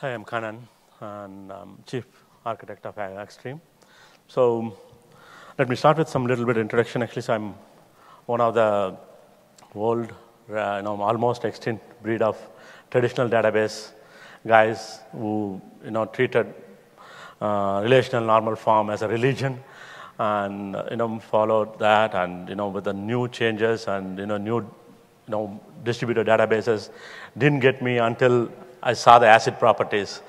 Hi, I'm Kannan, and I'm Chief Architect of Axstrm. So let me start with some little bit introduction. Actually, so I'm one of the old, uh, you know, almost extinct breed of traditional database guys who, you know, treated uh, relational normal form as a religion and, you know, followed that and, you know, with the new changes and, you know, new, you know, distributed databases didn't get me until I saw the ACID properties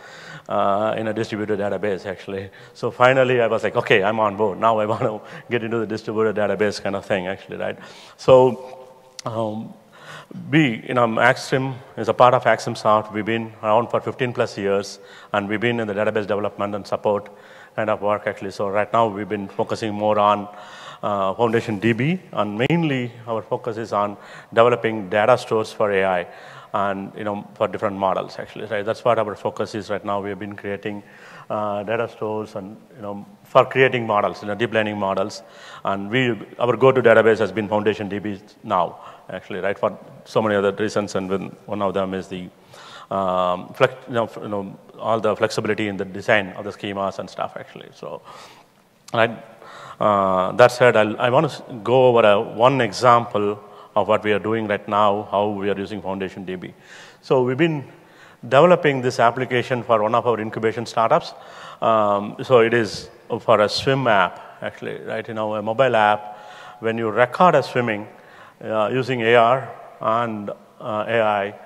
uh, in a distributed database, actually. So finally, I was like, okay, I'm on board. Now I want to get into the distributed database kind of thing, actually, right? So um, we, you know, Axstrm is a part of Axim Soft. We've been around for 15 plus years, and we've been in the database development and support kind of work, actually. So right now, we've been focusing more on uh, Foundation DB, and mainly our focus is on developing data stores for AI and you know for different models actually right? That's what our focus is right now. We have been creating uh, data stores and you know for creating models you know deep learning models. And we our go-to database has been foundation db now actually right? For so many other reasons and one of them is the um, flex, you, know, you know all the flexibility in the design of the schemas and stuff actually. So right uh, that said I'll, i want to go over a, one example of what we are doing right now, how we are using Foundation DB. So we've been developing this application for one of our incubation startups. Um, so it is for a swim app, actually, right? You know, a mobile app. When you record a swimming uh, using AR and uh, AI,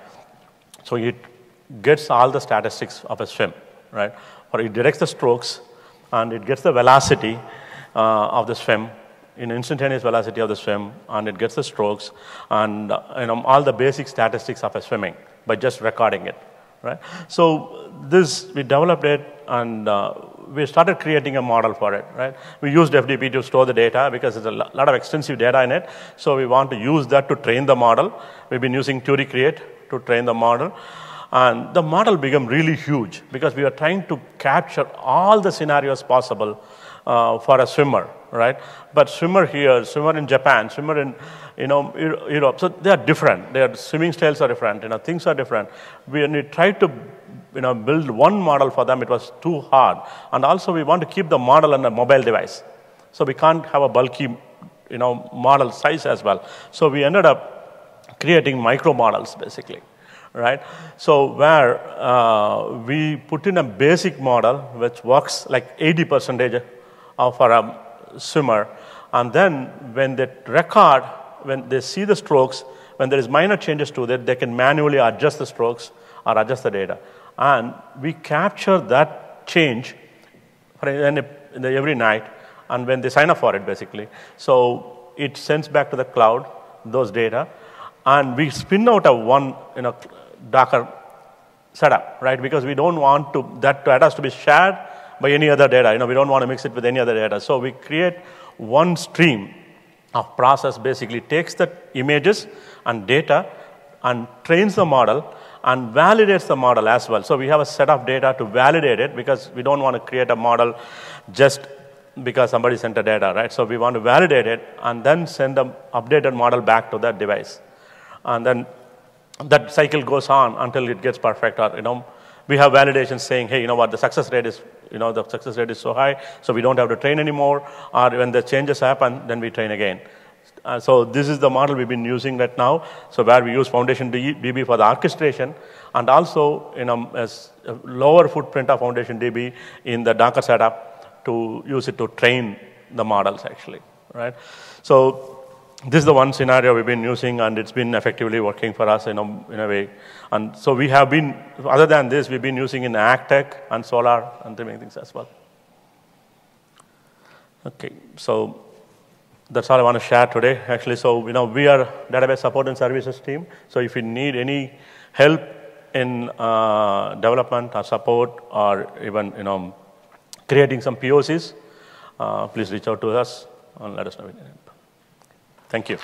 so it gets all the statistics of a swim, right? Or it detects the strokes and it gets the velocity uh, of the swim in instantaneous velocity of the swim, and it gets the strokes and uh, you know, all the basic statistics of a swimming by just recording it. Right? So this we developed it and uh, we started creating a model for it. Right? We used FDB to store the data because there's a lot of extensive data in it. So we want to use that to train the model. We've been using Turi Create to train the model. And the model became really huge because we were trying to capture all the scenarios possible uh, for a swimmer, right? But swimmer here, swimmer in Japan, swimmer in you know Europe, so they are different. Their swimming styles are different. You know, things are different. When we tried to you know build one model for them, it was too hard. And also, we want to keep the model on a mobile device, so we can't have a bulky you know model size as well. So we ended up creating micro models basically right? So where uh, we put in a basic model which works like 80 percentage for a um, swimmer. And then when they record, when they see the strokes, when there is minor changes to it, they can manually adjust the strokes or adjust the data. And we capture that change every night, and when they sign up for it, basically. So it sends back to the cloud those data, and we spin out a one you know, Docker setup, right? Because we don't want to, that data has to be shared by any other data. You know, we don't want to mix it with any other data. So we create one stream of process basically takes the images and data and trains the model and validates the model as well. So we have a set of data to validate it because we don't want to create a model just because somebody sent the data, right? So we want to validate it and then send the updated model back to that device. And then that cycle goes on until it gets perfect or, you know, we have validation saying, hey, you know what, the success rate is, you know, the success rate is so high, so we don't have to train anymore. Or when the changes happen, then we train again. Uh, so this is the model we've been using right now. So where we use Foundation DB for the orchestration, and also in a, a lower footprint of Foundation DB in the Docker setup to use it to train the models actually, right? So this is the one scenario we've been using, and it's been effectively working for us in a, in a way. And so we have been, other than this, we've been using in ACTech and solar and many things as well. Okay, so that's all I want to share today, actually. So, you know, we are database support and services team. So if you need any help in uh, development or support or even, you know, creating some POCs, uh, please reach out to us and let us know. Thank you.